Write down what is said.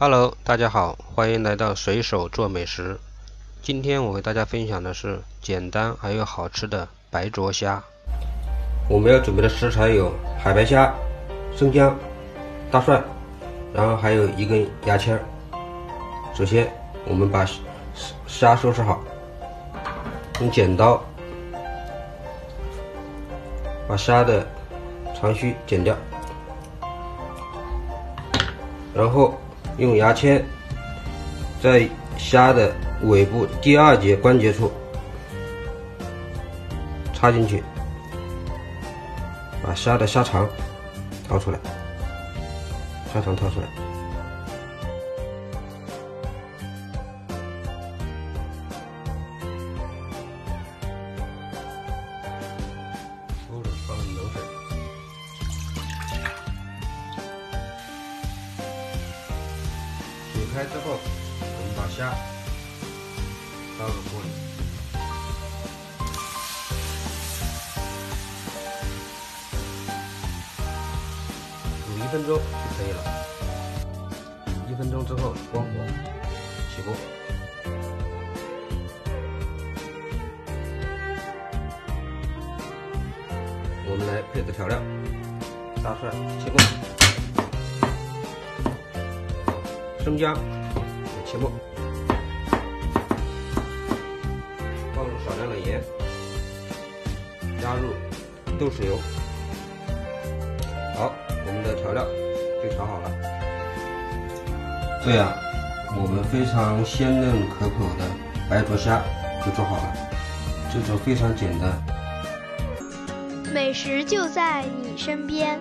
Hello，大家好，欢迎来到随手做美食。今天我为大家分享的是简单还有好吃的白灼虾。我们要准备的食材有海白虾、生姜、大蒜，然后还有一根牙签。首先，我们把虾收拾好，用剪刀把虾的长须剪掉，然后。用牙签在虾的尾部第二节关节处插进去，把虾的虾肠掏出来，虾肠掏出来。开之后，我们把虾倒入锅里，煮一分钟就可以了。一分钟之后关火，起锅。我们来配个调料：大蒜切末。生姜切末，放入少量的盐，加入豆豉油。好，我们的调料就调好了。这样，我们非常鲜嫩可口的白灼虾就做好了。制作非常简单，美食就在你身边。